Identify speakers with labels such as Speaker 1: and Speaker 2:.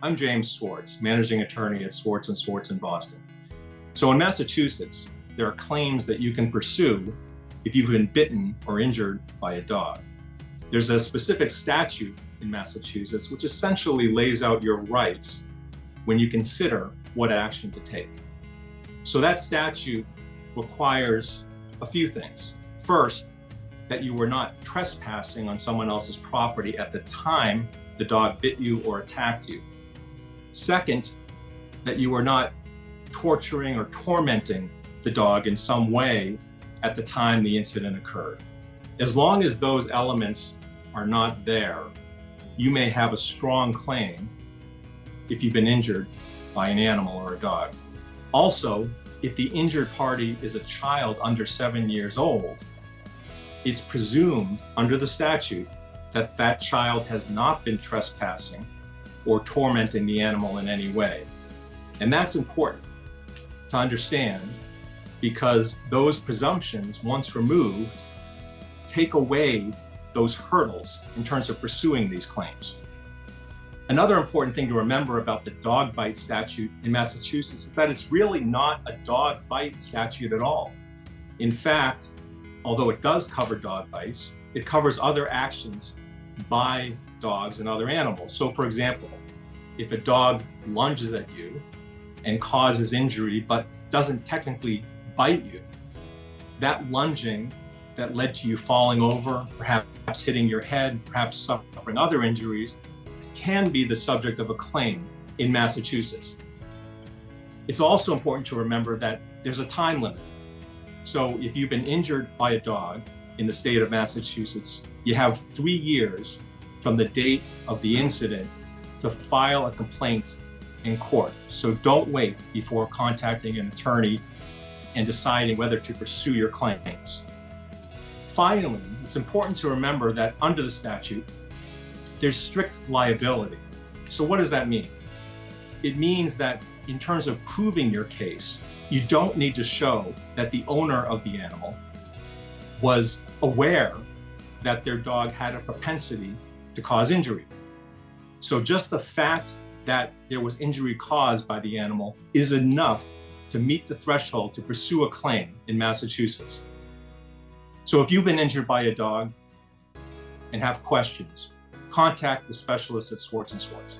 Speaker 1: I'm James Swartz, managing attorney at Swartz and Swartz in Boston. So in Massachusetts, there are claims that you can pursue if you've been bitten or injured by a dog. There's a specific statute in Massachusetts which essentially lays out your rights when you consider what action to take. So that statute requires a few things. First, that you were not trespassing on someone else's property at the time the dog bit you or attacked you. Second, that you were not torturing or tormenting the dog in some way at the time the incident occurred. As long as those elements are not there, you may have a strong claim if you've been injured by an animal or a dog. Also, if the injured party is a child under seven years old, it's presumed under the statute that that child has not been trespassing or tormenting the animal in any way. And that's important to understand because those presumptions, once removed, take away those hurdles in terms of pursuing these claims. Another important thing to remember about the dog bite statute in Massachusetts is that it's really not a dog bite statute at all. In fact, although it does cover dog bites, it covers other actions by dogs and other animals. So, for example, if a dog lunges at you and causes injury but doesn't technically bite you, that lunging that led to you falling over, perhaps hitting your head, perhaps suffering other injuries, can be the subject of a claim in Massachusetts. It's also important to remember that there's a time limit. So if you've been injured by a dog in the state of Massachusetts, you have three years from the date of the incident to file a complaint in court. So don't wait before contacting an attorney and deciding whether to pursue your claims. Finally, it's important to remember that under the statute, there's strict liability. So what does that mean? It means that in terms of proving your case, you don't need to show that the owner of the animal was aware that their dog had a propensity to cause injury. So just the fact that there was injury caused by the animal is enough to meet the threshold to pursue a claim in Massachusetts. So if you've been injured by a dog and have questions, contact the specialist at Swartz & Swartz.